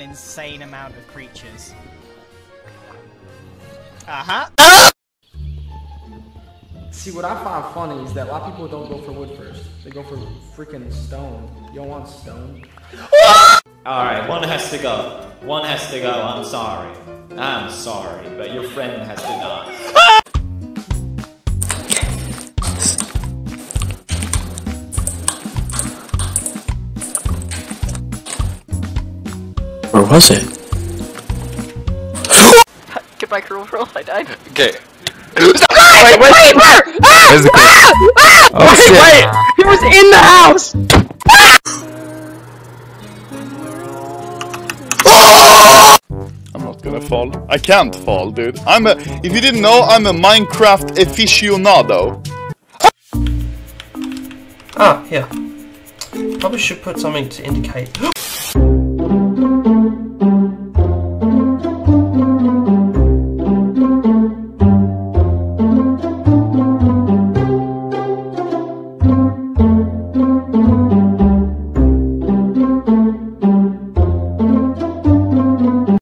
insane amount of creatures. Uh-huh. See, what I find funny is that a lot of people don't go for wood first. They go for freaking stone. You don't want stone. Alright, one has to go. One has to go, I'm sorry. I'm sorry, but your friend has to die. Where was it? Goodbye, cruel world. I died. Okay. Wait, wait, wait! Physical. Ah! Ah! Ah! Oh shit. Wait! He was in the house! I'm not gonna fall. I can't fall, dude. I'm a. If you didn't know, I'm a Minecraft aficionado. Ah, here. Probably should put something to indicate.